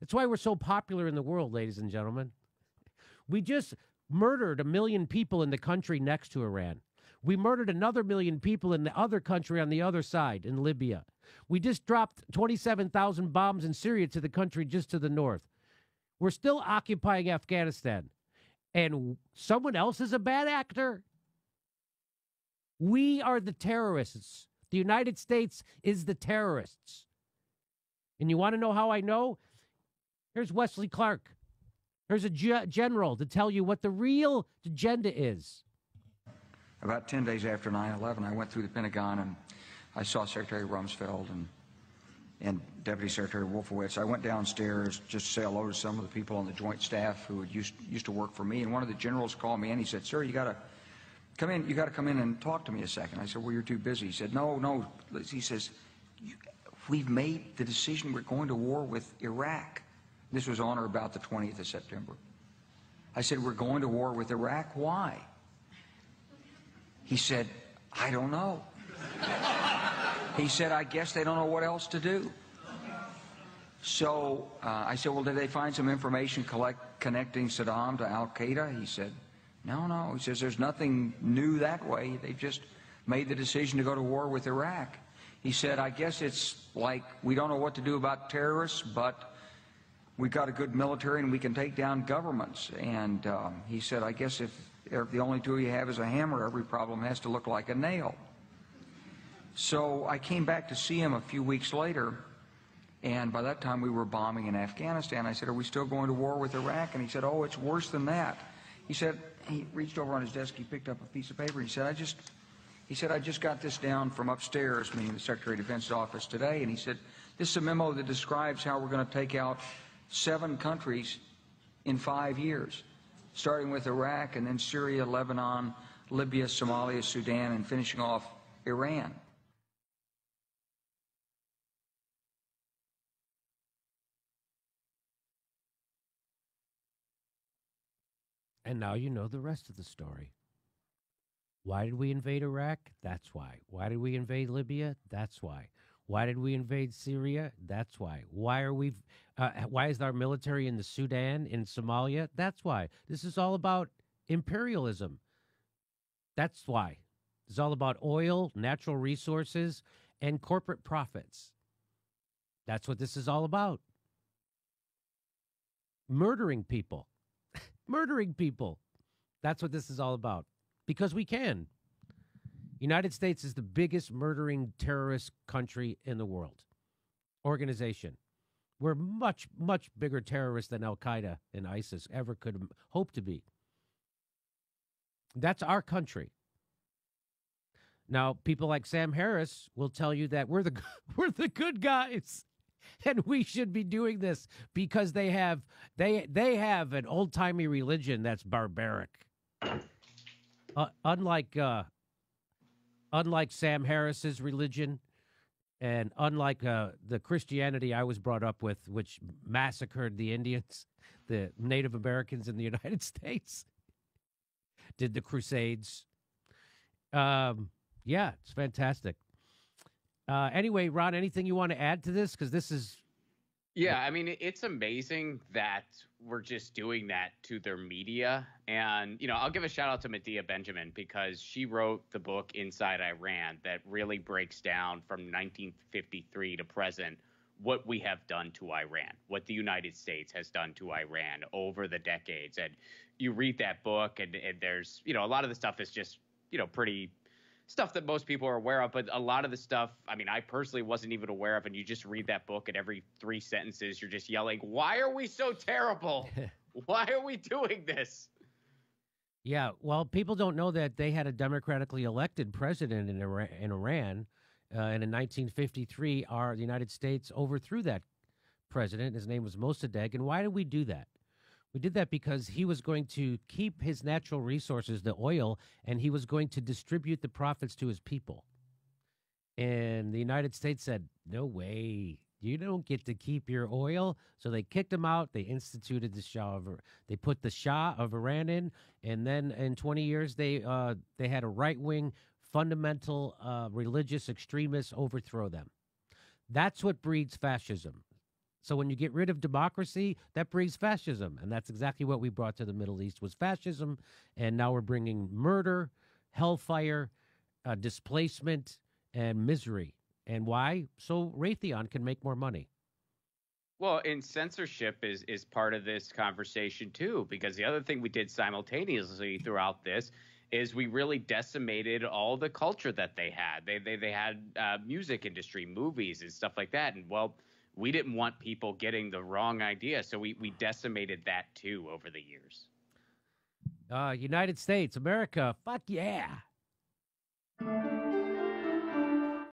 That's why we're so popular in the world, ladies and gentlemen. We just murdered a million people in the country next to Iran. We murdered another million people in the other country on the other side, in Libya. We just dropped 27,000 bombs in Syria to the country just to the north. We're still occupying Afghanistan. And someone else is a bad actor? We are the terrorists. The United States is the terrorists. And you want to know how I know? Here's Wesley Clark. Here's a ge- general to tell you what the real agenda is. About 10 days after 9 11, I went through the Pentagon and I saw Secretary Rumsfeld and, and Deputy Secretary Wolfowitz. I went downstairs just to say hello to some of the people on the joint staff who had used, used to work for me. And one of the generals called me and he said, Sir, you got to come in. You got to come in and talk to me a second. I said, Well, you're too busy. He said, No, no. He says, We've made the decision we're going to war with Iraq. This was on or about the 20th of September. I said, We're going to war with Iraq. Why? He said, I don't know. he said, I guess they don't know what else to do. So uh, I said, Well, did they find some information collect, connecting Saddam to Al Qaeda? He said, No, no. He says, There's nothing new that way. They just made the decision to go to war with Iraq. He said, I guess it's like we don't know what to do about terrorists, but we've got a good military and we can take down governments. And um, he said, I guess if if the only tool you have is a hammer, every problem has to look like a nail. So I came back to see him a few weeks later, and by that time we were bombing in Afghanistan. I said, Are we still going to war with Iraq? And he said, Oh, it's worse than that. He said, he reached over on his desk, he picked up a piece of paper, he said, I just he said, I just got this down from upstairs, meaning the Secretary of Defense's office today, and he said, This is a memo that describes how we're going to take out seven countries in five years starting with Iraq and then Syria, Lebanon, Libya, Somalia, Sudan, and finishing off Iran. And now you know the rest of the story. Why did we invade Iraq? That's why. Why did we invade Libya? That's why. Why did we invade Syria? That's why. Why are we? Uh, why is our military in the Sudan, in Somalia? That's why. This is all about imperialism. That's why. It's all about oil, natural resources, and corporate profits. That's what this is all about. Murdering people. Murdering people. That's what this is all about. Because we can. United States is the biggest murdering terrorist country in the world. Organization. We're much, much bigger terrorists than Al Qaeda and ISIS ever could hope to be. That's our country. Now, people like Sam Harris will tell you that we're the we're the good guys, and we should be doing this because they have they they have an old timey religion that's barbaric. Uh, unlike uh, unlike Sam Harris's religion, and unlike uh, the Christianity I was brought up with, which massacred the Indians, the Native Americans in the United States, did the Crusades. Um, yeah, it's fantastic. Uh, anyway, Ron, anything you want to add to this? Because this is. Yeah, I mean, it's amazing that we're just doing that to their media. And, you know, I'll give a shout out to Medea Benjamin because she wrote the book Inside Iran that really breaks down from 1953 to present what we have done to Iran, what the United States has done to Iran over the decades. And you read that book, and, and there's, you know, a lot of the stuff is just, you know, pretty stuff that most people are aware of, but a lot of the stuff, I mean, I personally wasn't even aware of. And you just read that book, and every three sentences, you're just yelling, Why are we so terrible? Why are we doing this? Yeah, well, people don't know that they had a democratically elected president in Iran. In Iran uh, and in 1953, our the United States overthrew that president. His name was Mossadegh. And why did we do that? We did that because he was going to keep his natural resources, the oil, and he was going to distribute the profits to his people. And the United States said, no way. You don't get to keep your oil. So they kicked him out. They instituted the Shah of they put the Shah of Iran in, and then in 20 years they uh, they had a right wing fundamental uh, religious extremists overthrow them. That's what breeds fascism. So when you get rid of democracy, that brings fascism, and that's exactly what we brought to the Middle East was fascism, and now we're bringing murder, hellfire, uh, displacement, and misery. And why? So Raytheon can make more money. Well, and censorship is is part of this conversation too, because the other thing we did simultaneously throughout this is we really decimated all the culture that they had. They they they had uh, music industry, movies, and stuff like that. And well, we didn't want people getting the wrong idea, so we we decimated that too over the years. Uh, United States, America, fuck yeah.